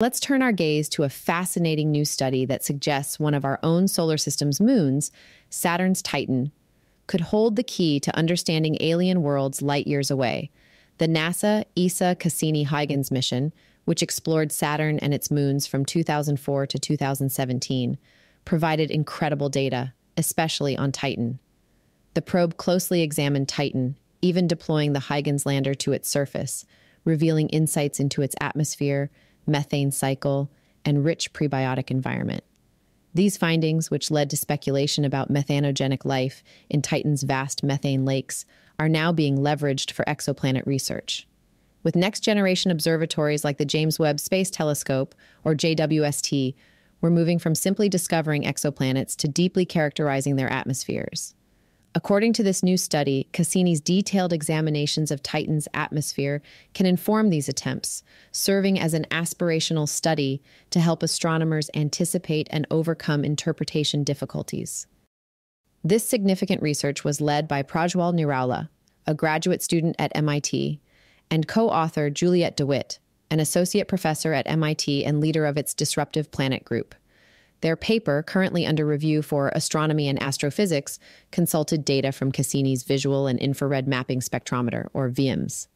Let's turn our gaze to a fascinating new study that suggests one of our own solar system's moons, Saturn's Titan, could hold the key to understanding alien worlds light years away. The NASA ESA Cassini Huygens mission, which explored Saturn and its moons from 2004 to 2017, provided incredible data, especially on Titan. The probe closely examined Titan, even deploying the Huygens lander to its surface, revealing insights into its atmosphere methane cycle, and rich prebiotic environment. These findings, which led to speculation about methanogenic life in Titan's vast methane lakes, are now being leveraged for exoplanet research. With next generation observatories like the James Webb Space Telescope, or JWST, we're moving from simply discovering exoplanets to deeply characterizing their atmospheres. According to this new study, Cassini's detailed examinations of Titan's atmosphere can inform these attempts, serving as an aspirational study to help astronomers anticipate and overcome interpretation difficulties. This significant research was led by Prajwal Niraula, a graduate student at MIT, and co author Julien DeWitt, an associate professor at MIT and leader of its Disruptive Planet Group. Their paper, currently under review for Astronomy and Astrophysics, consulted data from Cassini's Visual and Infrared Mapping Spectrometer, or VIMS.